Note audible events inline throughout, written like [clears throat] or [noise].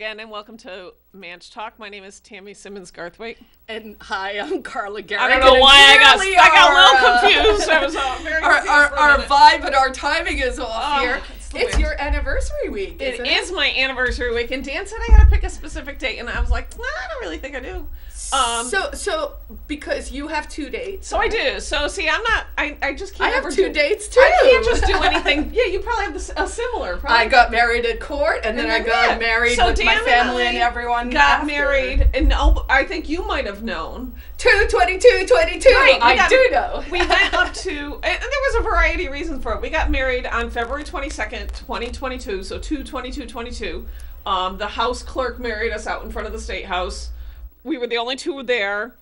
again, and welcome to Manch Talk. My name is Tammy Simmons Garthwaite. And hi, I'm Carla Gericke. I don't know why I got I got a little uh, confused. I was uh, [laughs] very Our, our, our vibe and our timing is off Oh, here. it's It's your anniversary week. It isn't is my anniversary week, and Dan said I had to pick a specific date, and I was like, nah, I don't really think I do. Um, so, so, because you have two dates. So I do. So see, I'm not. I, I just can't. have ever two do, dates too. I can't just do anything. [laughs] Yeah, you probably have this, a similar. Probably. I got married at court, and then I got married So with my family I and everyone. got after. married, and no, I think you might have known. Two twenty-two, twenty-two. Right, I got- do know. We went up to, [laughs] and there was a variety of reasons for it. We got married on February 22nd, 2022, so 2 22 22. Um, the house clerk married us out in front of the state house. We were the only two there.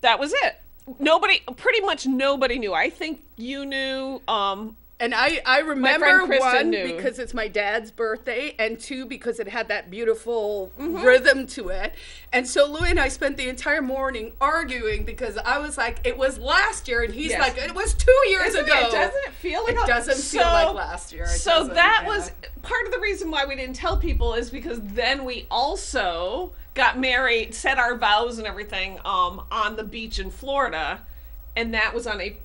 That was it. Nobody, pretty much nobody knew. I think you knew. Um, And I, I remember one knew. because it's my dad's birthday, and two because it had that beautiful Mm-hmm. rhythm to it. And so Louis and I spent the entire morning arguing because I was like, it was last year, and he's Yes. like, it was two years Isn't ago. It, doesn't feel like It doesn't feel like last year. It so that yeah. was part of the reason why we didn't tell people is because then we also got married, said our vows and everything um, on the beach in Florida, and that was on a-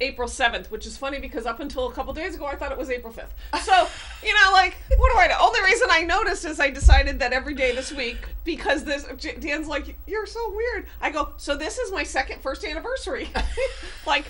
April 7th, which is funny because up until a couple days ago I thought it was April 5th. So, you know, like, what do I know? Only reason I noticed is I decided that every day this week, because this, Dan's like, you're so weird. I go, so this is my second first anniversary. [laughs] like,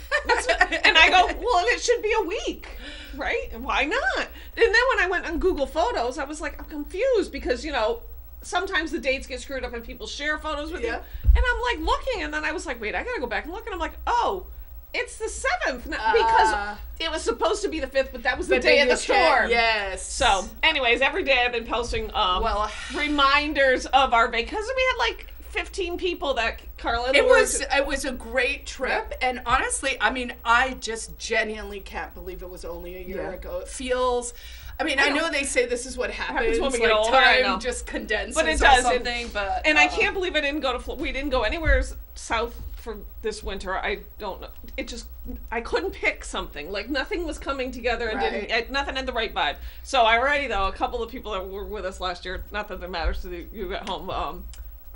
and I go, well, it should be a week, right? Why not? And then when I went on Google Photos, I was like, I'm confused because, you know, sometimes the dates get screwed up and people share photos with you. And I'm like looking, and then I was like, wait, I gotta go back and look, and I'm like, oh, it's the seventh because Ah. it was supposed to be the fifth, but that was the But day of the storm. Yes. So, anyways, every day I've been posting um, Well- reminders of our because we had like 15 people that Carla. It was it was a great trip, and honestly, I mean, I just genuinely can't believe it was only a year Yeah. ago. It feels. I mean, I, know. know they say this is what happens, when we like get older, time just condenses but it or does, and- something. but and I uh, can't believe I didn't go to. Flo- We didn't go anywhere south for this winter. I don't know. It just I couldn't pick something. Like nothing was coming together and didn't. Right. Nothing had the right vibe. So I already though a couple of people that were with us last year. Not that it matters to the, you at home. Um,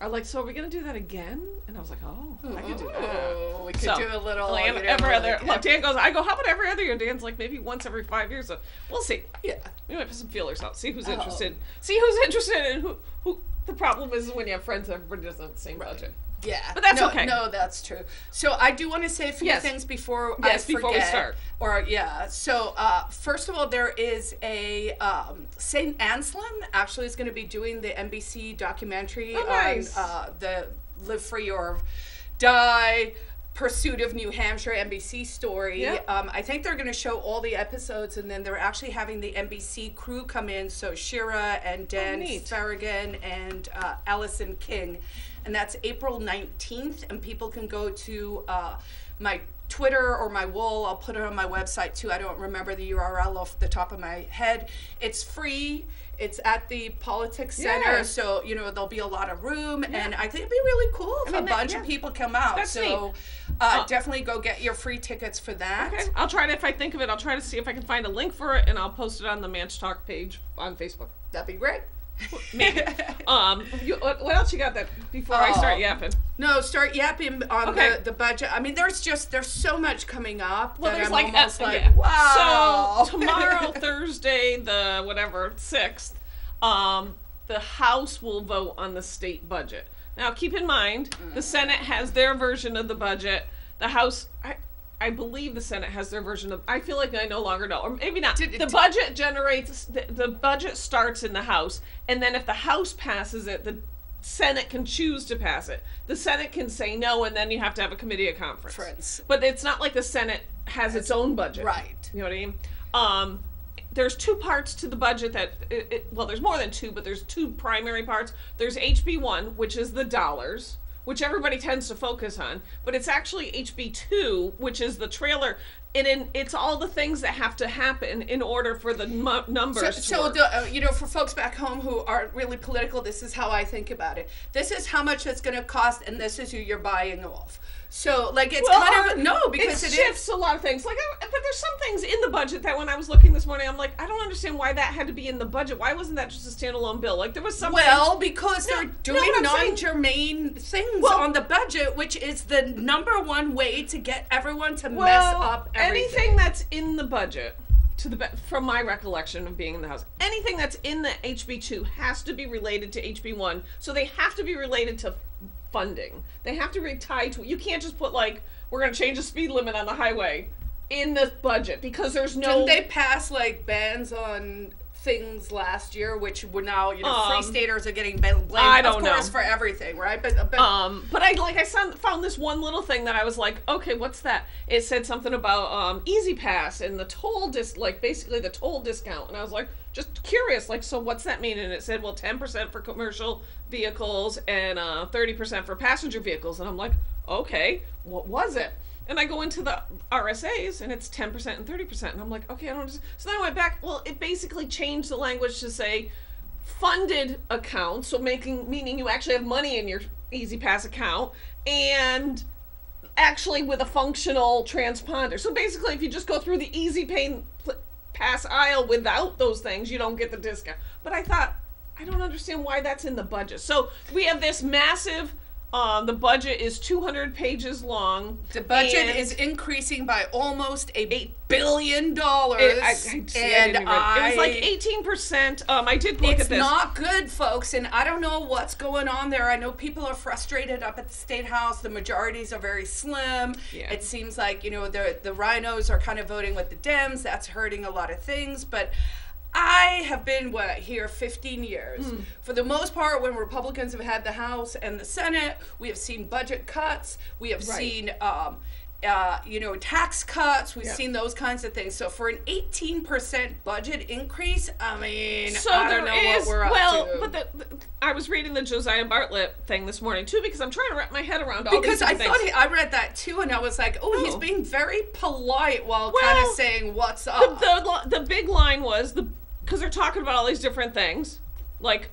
are like, so are we gonna do that again? And I was like, oh, I could do that. Oh, we could So, do a little. Like, every other. like, Look, Dan goes. I go. How about every other year? Dan's like maybe once every five years. So we'll see. yeah. We might put some feelers out. See who's Oh. interested. See who's interested and who. Who. The problem is when you have friends, everybody doesn't have the same budget. Yeah, But that's no, okay. No, that's true. So I do want to say a few Yes. things before Yes, I before we forget. start. Or yeah. So uh, first of all, there is a um, Saint Anselm actually is going to be doing the NBC documentary Oh, nice. on uh, the Live Free or Die. Pursuit of New Hampshire NBC story. Yeah. Um, I think they're going to show all the episodes, and then they're actually having the NBC crew come in. So Shira and Dan Oh, neat. Farragon and uh, Allison King. And that's April 19th. And people can go to uh, my Twitter or my wall. I'll put it on my website too. I don't remember the URL off the top of my head. It's free. It's at the Politics Center, Yeah. so you know there'll be a lot of room, and I think it'd be really cool if mean, a that- bunch yeah. of people come out. That's so uh, Uh, definitely go get your free tickets for that. Okay. I'll try to. If I think of it, I'll try to see if I can find a link for it, and I'll post it on the Manch Talk page on Facebook. That'd be great. Maybe. [laughs] um. You, what, what else you got that before I start Oh. yapping? No, start yapping on Okay. the, the budget. I mean, there's just there's so much coming up Well, that there's I'm like, almost uh, like yeah. wow. So tomorrow, [laughs] Thursday, the whatever sixth, um, the House will vote on the state budget. Now, keep in mind, the Senate has their version of the budget. The House, I, I believe the Senate has their version of. I feel like I no longer know, or maybe not. Did- the did- budget generates. The, the budget starts in the House, and then if the House passes it, the Senate can choose to pass it. The Senate can say no, and then you have to have a committee of conference. Friends. But it's not like the Senate has its own budget. Right. You know what I mean? Um, there's two parts to the budget that, it, it, well, there's more than two, but there's two primary parts. There's HB1, which is the dollars, which everybody tends to focus on, but it's actually HB2, which is the trailer. And in, it's all the things that have to happen in order for the mu- numbers. So, to so the, uh, you know, for folks back home who aren't really political, this is how I think about it. This is how much it's going to cost, and this is who you're buying off. So, like, it's Well, kind uh, of no, because it it shifts is. a lot of things. Like, I, but there's some things in the budget that when I was looking this morning, I'm like, I don't understand why that had to be in the budget. Why wasn't that just a standalone bill? Like, there was something. Well, because No, they're no, doing saying- non-germane things Well- on the budget, which is the number one way to get everyone to mess up everything. Anything that's in the budget, to the be- from my recollection of being in the house, anything that's in the HB two has to be related to HB one. So they have to be related to funding. They have to be tied to. You can't just put like we're going to change the speed limit on the highway in the budget because there's no. Didn't they pass like bans on things last year, which were now you know Um, free staters are getting blamed, I of don't course, know. for everything, right? But, but Um, but I like I found, found this one little thing that I was like, okay, what's that? It said something about um, E-ZPass and the toll dis like basically the toll discount, and I was like, just curious, like, so what's that mean? And it said, well, ten percent for commercial vehicles and uh, thirty percent for passenger vehicles, and I'm like, okay, what was it? And I go into the RSAs and it's 10% and 30%. And I'm like, okay, I don't. So then I went back. Well, it basically changed the language to say funded account, so making meaning you actually have money in your E-ZPass account, and actually with a functional transponder. So basically, if you just go through the Easy Pay Pass aisle without those things, you don't get the discount. But I thought I don't understand why that's in the budget. So we have this massive. Um, the budget is 200 pages long. the budget is increasing by almost a billion dollars, It, I, I, I and didn't it was like 18%. Um, I did look at this. It's not good, folks, and I don't know what's going on there. I know people are frustrated up at the state house. The majorities are very slim. Yeah. It seems like you know the the RINOs are kind of voting with the Dems. That's hurting a lot of things, but. I have been what here 15 years. Hmm. For the most part, when Republicans have had the House and the Senate, we have seen budget cuts. We have Right. seen, um, uh, you know, tax cuts. We've Yeah. seen those kinds of things. So for an 18% budget increase, I mean, so I don't know is- what we're up well, to. but the, the- I was reading the Josiah Bartlett thing this morning too because I'm trying to wrap my head around all because these I different thought he, I read that too, and I was like, oh, he's Oh. being very polite while kind of saying what's up. the li- the big line was the because they're talking about all these different things, like.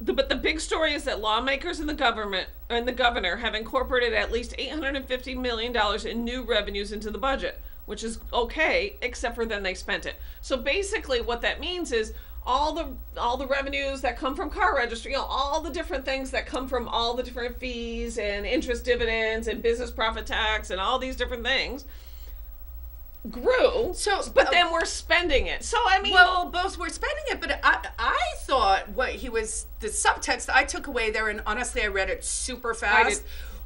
The, but the big story is that lawmakers and the government and the governor have incorporated at least 850 million dollars in new revenues into the budget, which is okay, except for then they spent it. So basically, what that means is all the all the revenues that come from car registry, you know, all the different things that come from all the different fees and interest dividends and business profit tax and all these different things grew. So, but uh, then we're spending it. So I mean, well, both were spending it, but I I thought what he was the subtext I took away there, and honestly, I read it super fast.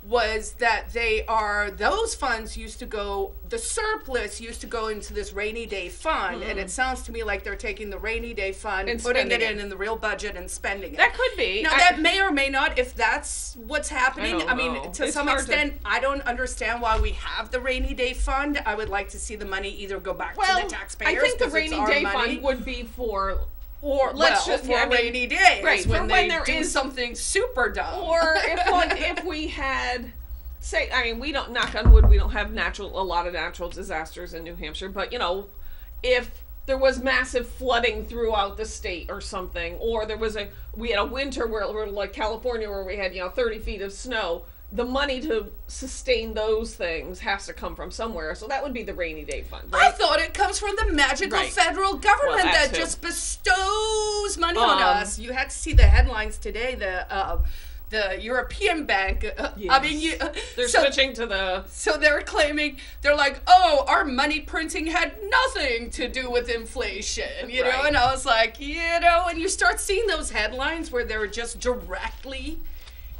Was that they are those funds used to go the surplus used to go into this rainy day fund, and it mm. sounds to me like they're taking the rainy day fund, And putting it spending in in the real budget, and spending it. that could be. Now I- that may or may not, if that's what's happening. don't I, mean, know. to It's some hard to- extent, I don't understand why we have the rainy day fund. I would like to see the money either go back well, to the taxpayers. I think the rainy day money, fund would be for or let's well, just- for yeah, I mean, rainy days, right, for when when there is- something super dumb. or if [laughs] like if we had say I mean we don't knock on wood we don't have natural a lot of natural disasters in New Hampshire but you know if there was massive flooding throughout the state or something or there was a we had a winter where, where like California where we had you know 30 feet of snow the money to sustain those things has to come from somewhere so that would be the rainy day fund I thought it comes from the magical Right. federal government Well, that just bestows money on Um, us. You had to see the headlines today. The uh, the European Bank. Uh, I mean, you. Uh, they're so, switching to the So they're claiming they're like, oh, our money printing had nothing to do with inflation, you know. And I was like, you know, and you start seeing those headlines where they're just directly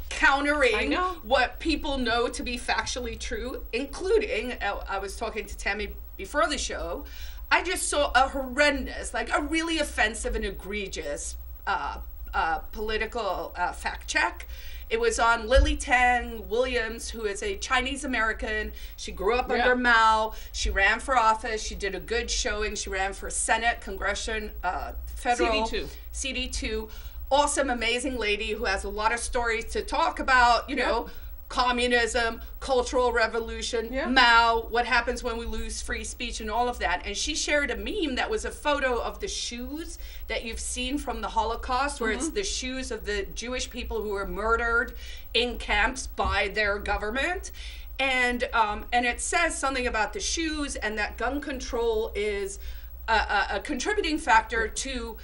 countering what people know to be factually true, including uh, I was talking to Tammy before the show. I just saw a horrendous, like a really offensive and egregious uh, uh, political uh, fact check. It was on Lily Tang Williams, who is a Chinese American. She grew up Yeah. under Mao. She ran for office. She did a good showing. She ran for Senate, Congression, uh, federal CD2. CD2. Awesome, amazing lady who has a lot of stories to talk about. You know, communism, cultural revolution, Yeah. Mao, what happens when we lose free speech, and all of that. And she shared a meme that was a photo of the shoes that you've seen from the Holocaust, where it's the shoes of the Jewish people who were murdered in camps by their government. And um, and it says something about the shoes and that gun control is a, a, a contributing factor to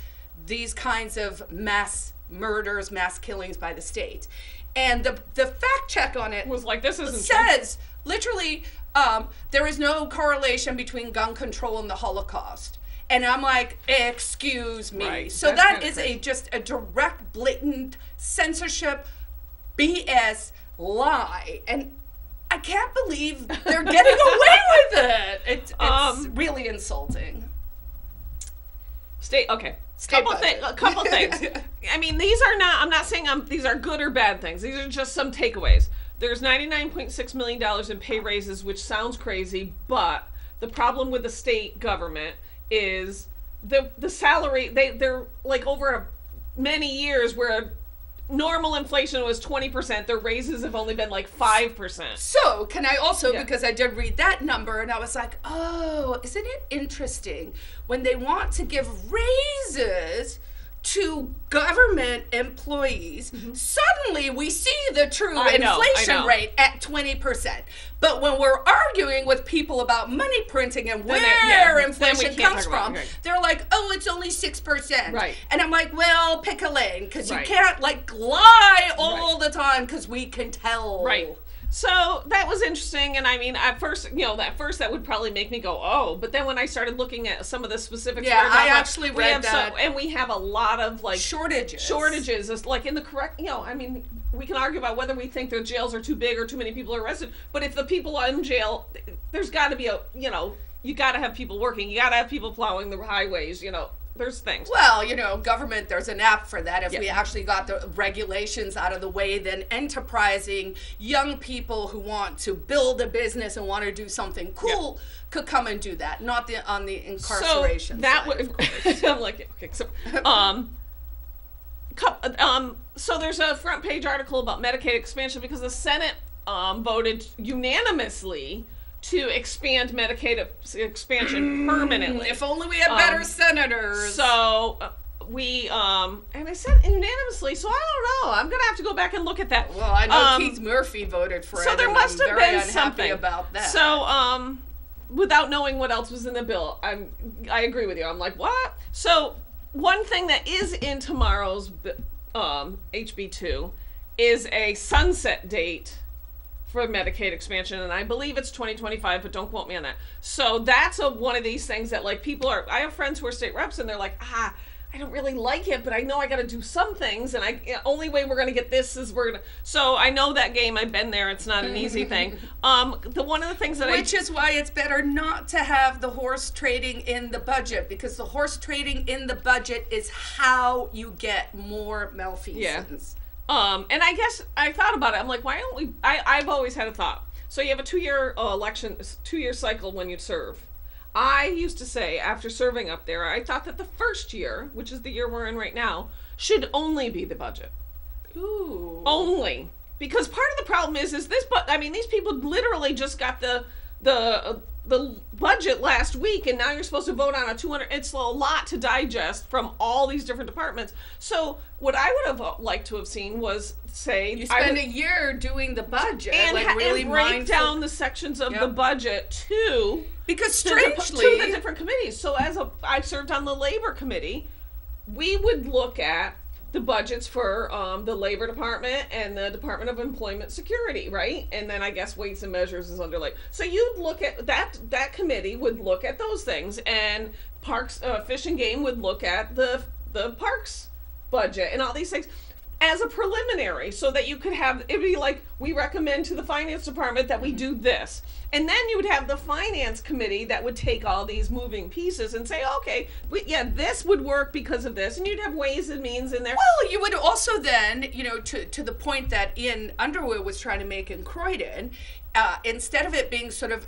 these kinds of mass murders, mass killings by the state. And the the fact check on it was like this isn't true. says literally um, there is no correlation between gun control and the Holocaust. And I'm like, excuse me. Right, So that's that kinda a just a direct, blatant censorship, BS lie, and I can't believe they're getting [laughs] away with it. It's, it's Um, really insulting. State okay. Couple budget. A couple things. [laughs] I mean, these are not. I'm not saying I'm, these are good or bad things. These are just some takeaways. There's 99.6 million dollars in pay raises, which sounds crazy, but the problem with the state government is the the salary. They they're like over a, many years where normal inflation was 20 percent. Their raises have only been like five percent. So, can I also, Yeah. because I did read that number and I was like, oh, isn't it interesting when they want to give raises to government employees, suddenly we see the true Mm-hmm. I inflation know. rate at 20%. But when we're arguing with people about money printing and where it- yeah, inflation comes from, right. they're like, oh, it's only 6%. Right. And I'm like, well, pick a lane, because Right. you can't like lie all the time because we can tell. Right. So that was interesting, and I mean, at first, you know, at first that would probably make me go, "Oh," but then when I started looking at some of the specifics, Yeah, I actually read that. So, and we have a lot of like Shortages. shortages. It's like in the correct, you know, I mean, we can argue about whether we think the jails are too big or too many people are arrested, but if the people are in jail, there's got to be a, you know, you got to have people working, you got to have people plowing the highways, you know, there's things. Well, you know, government, there's an app for that. If we actually got the regulations out of the way, then enterprising young people who want to build a business and want to do something cool could come and do that, not the on the incarceration so that side. would [laughs] I'm like okay so [laughs] um um so there's a front page article about Medicaid expansion because the Senate um voted unanimously to expand Medicaid expansion [clears throat] permanently. if only we had better Um, senators. So uh, we um and I said unanimously, so I don't know. I'm gonna have to go back and look at that. well, I know Um, Keith Murphy voted for it. so there must I'm have been something about that. So, um, without knowing what else was in the bill, I'm I agree with you. I'm like, what? So, one thing that is in tomorrow's um, HB two is a sunset date for Medicaid expansion, and I believe it's 2025, but don't quote me on that. So that's a one of these things that like people are. I have friends who are state reps, and they're like, ah. I don't really like it, but I know I got to do some things, and I only way we're gonna get this is we're gonna. So I know that game. I've been there. It's not an easy [laughs] thing. Um, the one of the things that I Which is why it's better not to have the horse trading in the budget because the horse trading in the budget is how you get more malfeasance. Um, and I guess I thought about it. I'm like, why don't we? I, I've always had a thought. So you have a two year uh, election, two year cycle when you serve. I used to say after serving up there, I thought that the first year, which is the year we're in right now, should only be the budget. Ooh. Only because part of the problem is is this. But I mean, these people literally just got the the uh, the budget last week, and now you're supposed to vote on a 200. It's a lot to digest from all these different departments. So what I would have uh, liked to have seen was say You I spend would- a year doing the budget, and, like really and break mindful. down the sections of the budget to because to the, strangely, to the different committees. So as a I served on the labor committee, we would look at the budgets for um, the labor department and the Department of Employment Security, right? And then I guess weights and measures is under like so you'd look at that that committee would look at those things and parks uh, fish and game would look at the the parks budget and all these things as a preliminary so that you could have it'd be like we recommend to the finance department that we mm-hmm. do this. And then you would have the finance committee that would take all these moving pieces and say okay we, yeah this would work because of this. And you'd have ways and means in there. Well, you would also then, you know, to, to the point that Ian Underwood was trying to make in Croydon, uh, instead of it being sort of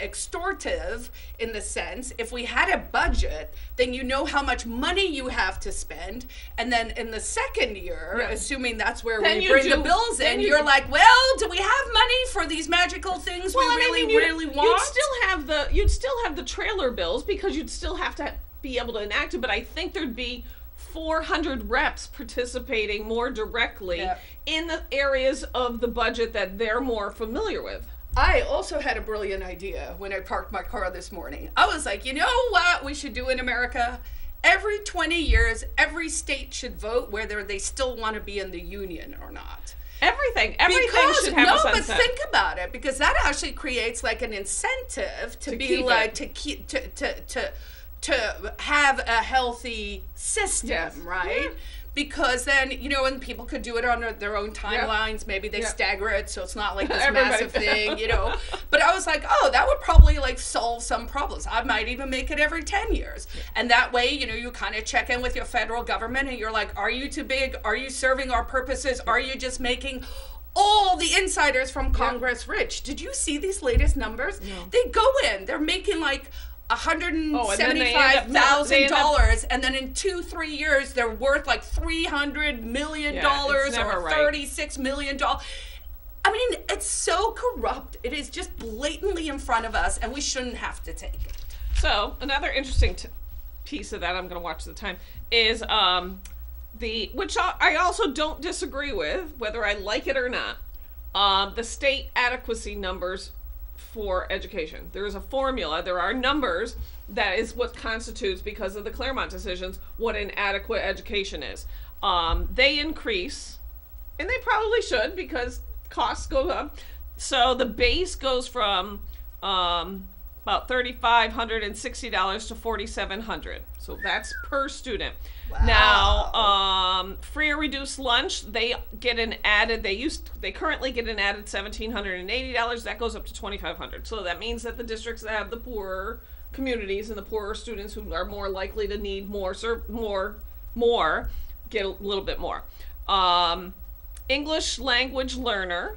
extortive in the sense, if we had a budget, then you know how much money you have to spend. And then in the second year, Yeah. assuming that's where Then we you bring the bills in, you- you're like, well, well, do we have money for these magical things we and I really, mean, really You'd still have the you'd still have the trailer bills because you'd still have to be able to enact it. But I think there'd be 400 reps participating more directly Yep. in the areas of the budget that they're more familiar with. I also had a brilliant idea when I parked my car this morning. I was like, you know what we should do in America? Every 20 years, every state should vote whether they still want to be in the union or not. Everything, everything Because should have no, a but think about it because that actually creates like an incentive to, To be like it. to keep to to to to have a healthy system, Yes. right? Yeah. Because then you know, and people could do it on their- their own timelines. Maybe they stagger it so it's not like [laughs] this massive thing, you know. [laughs] But I was like, oh, that would probably like solve some problems. I might even make it every ten years, and that way, you know, you kind of check in with your federal government, and you're like, are you too big? Are you serving our purposes? Are you just making all the insiders from Congress rich? Did you see these latest numbers? They go in, they're making like. Hundred and Oh, and then they seventy-five end up- no, they thousand end up- dollars, and then in two, three years, they're worth like three hundred million Yeah, dollars never or right. thirty-six million dollars. I mean, it's so corrupt. It is just blatantly in front of us, and we shouldn't have to take it. So another interesting t- piece of that I'm going to watch the time is um, the which I I also don't disagree with whether I like it or not. Um, the state adequacy numbers for education. There is a formula. There are numbers that is what constitutes because of the Claremont decisions what an adequate education is. Um, they increase and they probably should because costs go up. So the base goes from um, about thirty five hundred and sixty dollars to 4,700. So that's per student. Now, um, free or reduced lunch, they get an added. They used they currently get an added seventeen hundred and eighty dollars. That goes up to twenty five hundred. So that means that the districts that have the poorer communities and the poorer students who are more likely to need more serve more more get a little bit more. Um, English language learner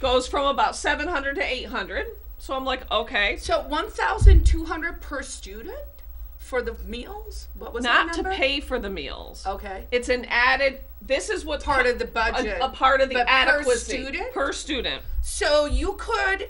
goes from about 700 to 800. So I'm like, okay, So one thousand two hundred per student for the meals. What was not that to number? pay for the meals. Okay. It's an added. This is what Part of the budget. A, a part of the But per student? per student. So you could.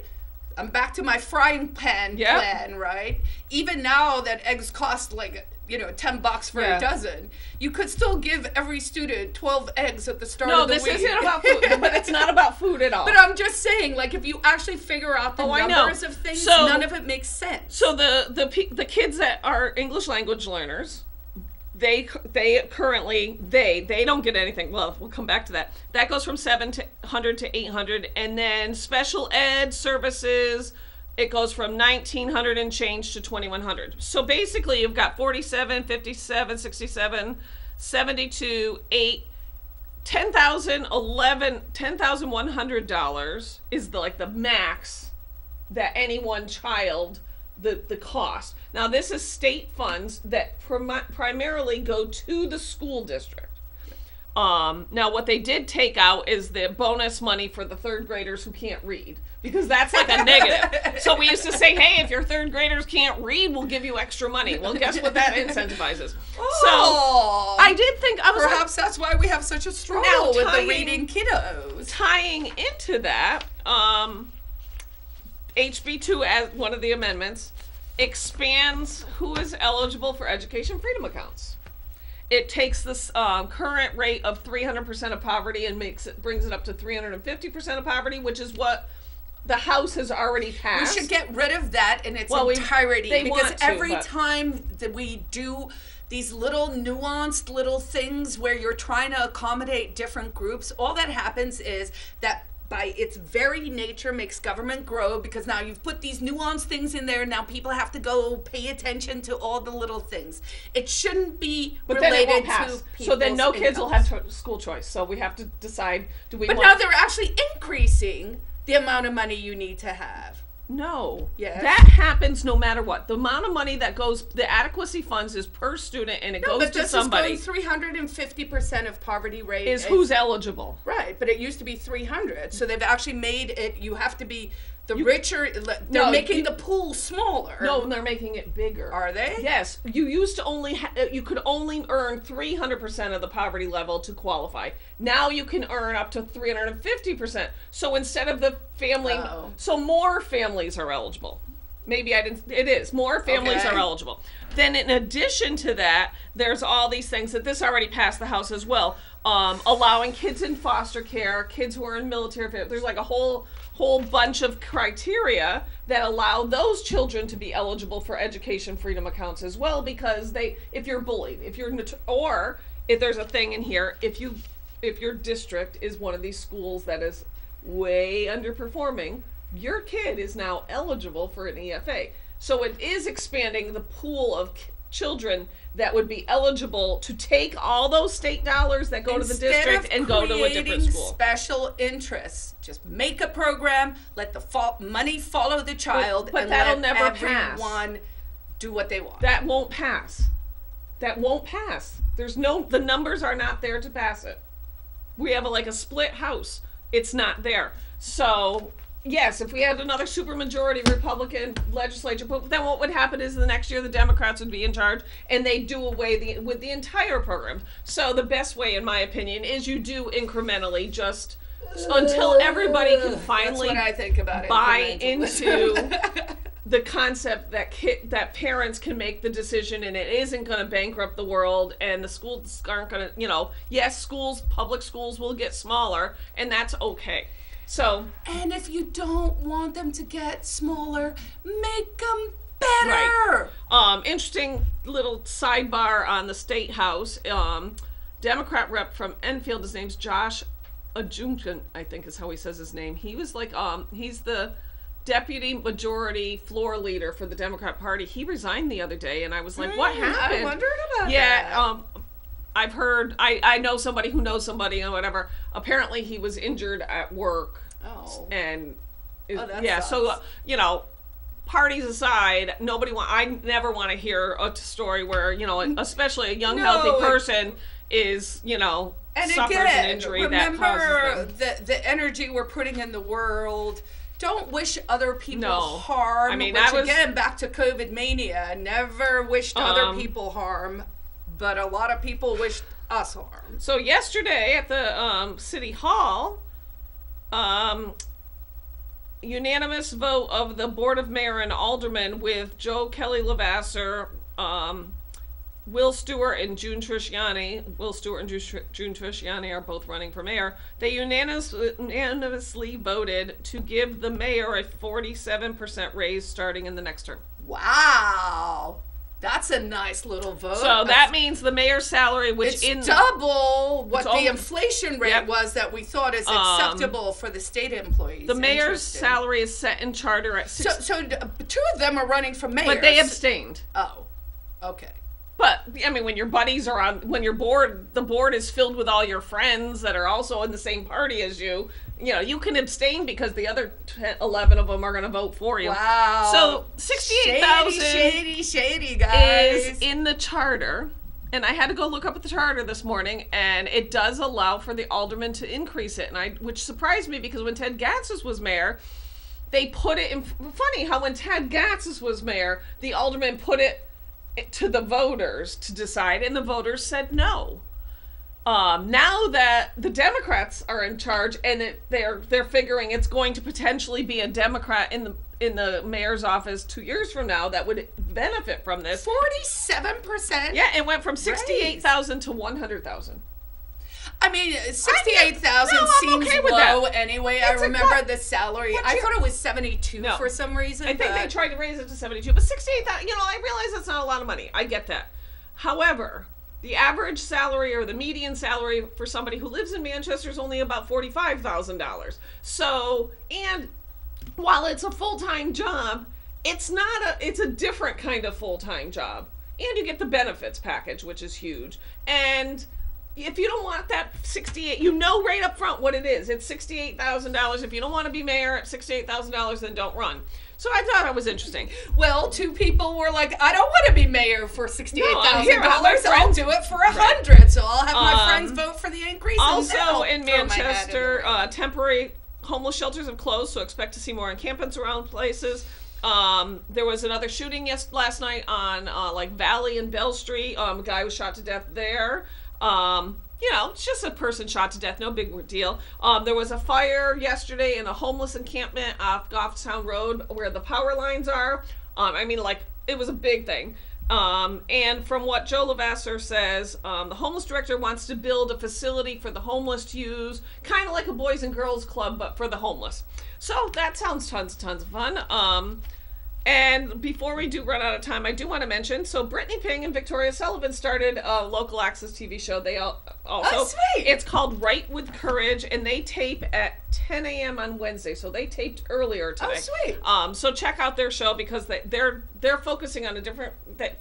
I'm back to my frying pan Yep. plan, right? Even now that eggs cost like you know ten bucks for Yeah. a dozen, you could still give every student twelve eggs at the start No, of the this week. isn't about [laughs] food, but it's not about food at all. But I'm just saying, like, if you actually figure out the Oh, numbers of things, So- none of it makes sense. So the the the kids that are English language learners, they they currently they they don't get anything. Well, we'll come back to that. That goes from 700 to eight hundred, and then special ed services. It goes from 1900 and change to 2100. So basically, you've got 47, 57, 67, 72, 8, 10,000, 11, $10,100 is the like the max that any one child the the cost. Now this is state funds that prim- primarily go to the school district. Um, now what they did take out is the bonus money for the third graders who can't read because that's like a [laughs] negative. So we used to say, hey, if your third graders can't read, we'll give you extra money. Well, guess what that [laughs] incentivizes. So Oh, I did think I was like, perhaps that's why we have such a struggle Now, with the tying- reading kiddos. tying into that, um, HB2 as one of the amendments expands who is eligible for education freedom accounts. It takes this um, current rate of 300% of poverty and makes it brings it up to 350% of poverty, which is what the House has already passed. We should get rid of that in its Well, we- entirety they because to, every but- time that we do these little nuanced little things where you're trying to accommodate different groups, all that happens is that by its very nature makes government grow because now you've put these nuanced things in there. Now people have to go pay attention to all the little things. It shouldn't be but related to So then no people's kids will have cho- school choice. So we have to decide do we but now they're actually increasing the amount of money you need to have No. Yes. That happens no matter what. The amount of money that goes, the adequacy funds is per student and it no, goes but to this somebody is going 350% of poverty rate is who's eligible. Right, but it used to be 300. So they've actually made it, you have to be The You- richer, they're No, making you- the pool smaller. No, they're making it bigger. Are they? Yes, you used to only ha- uh, you could only earn 300% of the poverty level to qualify. Now you can earn up to 350%. So instead of the family Oh. so more families are eligible. Maybe I didn't it is. More families Okay. are eligible. Then in addition to that, there's all these things that this already passed the house as well. Um, allowing kids in foster care, kids who are in military there's like a whole whole bunch of criteria that allow those children to be eligible for education freedom accounts as well because they if you're bullied if you're or if there's a thing in here if you if your district is one of these schools that is way underperforming your kid is now eligible for an EFA so it is expanding the pool of children that would be eligible to take all those state dollars that go to the Instead district and go to a different school Special interests. Just make a program. Let the fo- money follow the child, but and that'll let never pass. everyone do what they want. that won't pass. That won't pass. There's no the numbers are not there to pass it. We have a, like a split house. It's not there. So yes, if we had another supermajority Republican legislature, but then what would happen is the next year the Democrats would be in charge and they do away the, with the entire program. So the best way, in my opinion, is you do incrementally just until everybody can That's finally what I think about buy into [laughs] the concept that kid, that parents can make the decision and it isn't going to bankrupt the world and the schools aren't going to you know yes schools public schools will get smaller and that's okay so And if you don't want them to get smaller, make them better. um interesting little sidebar on the state house. Um democrat rep from enfield his name's josh Adjutant i think is how he says his name. He was like um he's the deputy majority floor leader for the democrat party. He resigned the other day and i was like what Mm, I happened? wondered about yeah that. um i've heard i i know somebody who knows somebody and whatever apparently he was injured at work Oh. and it- Oh, yeah so uh, you know parties aside nobody want i never want to hear a story where you know [laughs] especially a young No, healthy person is you know And suffers again, an injury remember that causes them. the the energy we're putting in the world. Don't wish other people No. harm. I mean, which that was- again back to COVID mania. Never wished other Um, people harm, but a lot of people wished us harm. So yesterday at the um, city hall, um, unanimous vote of the board of mayor and aldermen with Joe Kelly Levasseur, um, Will Stewart and June Trisciani. Will Stewart and June Trisciani are both running for mayor. They unanimously, unanimously voted to give the mayor a forty-seven percent raise starting in the next term. Wow, that's a nice little vote. So that means the mayor's salary, which it's in double what the inflation rate Yep. was that we thought is Um, acceptable for the state employees. the mayor's salary is set in charter at six. So, so two of them are running for mayor. but they abstained. Oh, okay. But I mean, when your buddies are on, when your board, the board is filled with all your friends that are also in the same party as you. You know, you can abstain because the other 10, eleven of them are going to vote for you. Wow. So sixty-eight thousand Shady, shady, shady, guys. is in the charter, and I had to go look up at the charter this morning, and it does allow for the alderman to increase it, and I, which surprised me because when Ted Gatsas was mayor, they put it in. Funny how when Ted Gatsas was mayor, the alderman put it to the voters to decide, and the voters said no. Um, now that the Democrats are in charge, and it, they're they're figuring it's going to potentially be a Democrat in the in the mayor's office two years from now that would benefit from this. Forty-seven percent. Yeah, it went from sixty-eight thousand to one hundred thousand. I mean, sixty-eight thousand No, seems okay low that. anyway. It's I a remember good- the salary. I thought it was seventy-two No. for some reason. I think they tried to raise it to seventy-two, but sixty-eight thousand. You know, I realize that's not a lot of money. I get that. However, the average salary or the median salary for somebody who lives in Manchester is only about forty-five thousand dollars. So, and while it's a full-time job, it's not a. It's a different kind of full-time job, and you get the benefits package, which is huge, and if you don't want that 68 you know right up front what it is it's $68000 if you don't want to be mayor at $68000 then don't run so i thought it was interesting Well, two people were like, "I don't want to be mayor for sixty-eight I'm thousand here. My dollars. I'll do it for a hundred. So I'll have my Um, friends vote for the increase. also in manchester uh, temporary homeless shelters have closed, so expect to see more encampments around places. Um, there was another shooting yes last night on uh, like Valley and Bell Street. Um, a guy was shot to death there. Um, you know, it's just a person shot to death, no big deal. Um, there was a fire yesterday in a homeless encampment off Goffstown Road where the power lines are. Um, I mean, like, it was a big thing. Um, and from what Joe Levasseur says, um, the homeless director wants to build a facility for the homeless to use, kind of like a boys and girls club, but for the homeless. So that sounds tons, tons of fun. Um, and before we do run out of time, I do want to mention so Brittany Ping and Victoria Sullivan started a local access TV show. They all, also Oh, sweet. it's called Right with Courage, and they tape at 10 a.m. on Wednesday. So they taped earlier today. Oh, sweet. Um, so check out their show because they, they're they're focusing on a different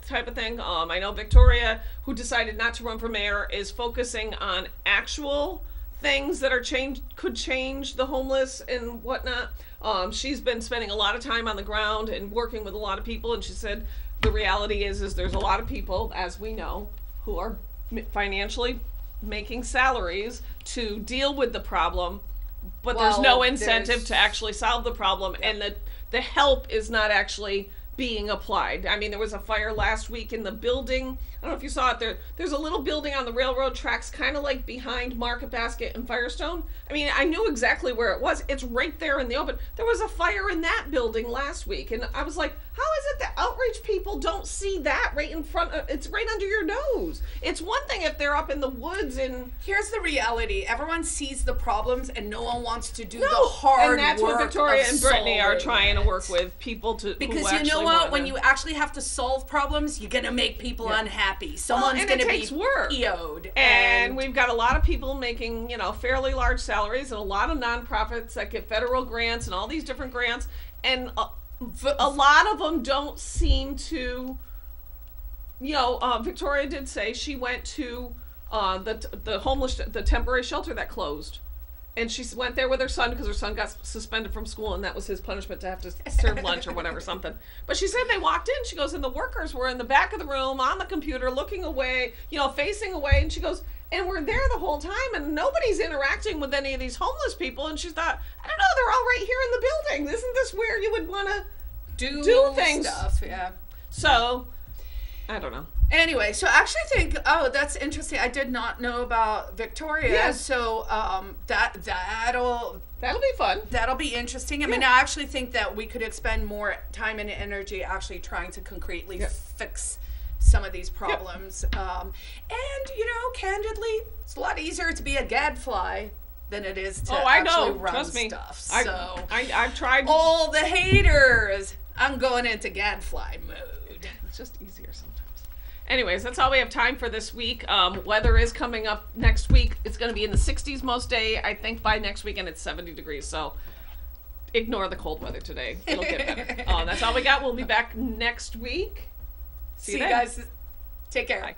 type of thing. Um, I know Victoria, who decided not to run for mayor, is focusing on actual things that are change could change the homeless and whatnot. Um, she's been spending a lot of time on the ground and working with a lot of people, and she said the reality is is there's a lot of people, as we know, who are financially making salaries to deal with the problem, but there's no incentive there's- to actually solve the problem, and the the help is not actually being applied. I mean, there was a fire last week in the building. I don't know if you saw it there. There's a little building on the railroad tracks, kind of like behind Market Basket and Firestone. I mean, I knew exactly where it was. It's right there in the open. There was a fire in that building last week, and I was like, how is it that outreach people don't see that right in front of it's right under your nose? It's one thing if they're up in the woods and Here's the reality: everyone sees the problems, and no one wants to do the no, hard and that's work. what Victoria and Brittany are trying to work with people to Because you know what? When you actually have to solve problems, you're gonna make people Yeah. unhappy. Someone's and it gonna be work. EO'd. and we've got a lot of people making you know fairly large salaries and a lot of nonprofits that get federal grants and all these different grants and a, a lot of them don't seem to you know uh, victoria did say she went to uh, the the homeless the temporary shelter that closed. And she went there with her son because her son got suspended from school and that was his punishment to have to serve lunch or whatever something. But she said they walked in she goes and the workers were in the back of the room on the computer looking away you know facing away and she goes and we're there the whole time and nobody's interacting with any of these homeless people and she thought i don't know they're all right here in the building isn't this where you would want to do, do things. stuff. Yeah. so i don't know Anyway, so I actually think oh that's interesting. I did not know about Victoria. Yeah. So um that that'll that'll be fun that'll be interesting. I mean, I actually think that we could expend more time and energy actually trying to concretely Yeah. fix some of these problems. Um, and you know, candidly, it's a lot easier to be a gadfly than it is to oh i actually know run trust me stuff. I, so I, i've tried all the haters, I'm going into gadfly mode. It's just easier sometimes. Anyways, that's all we have time for this week. Um, weather is coming up next week. It's going to be in the 60s most day. I think by next weekend it's 70 degrees. So ignore the cold weather today. It'll get better. uh, [laughs] that's all we got. We'll be back next week. See, you you guys. Take care. Bye.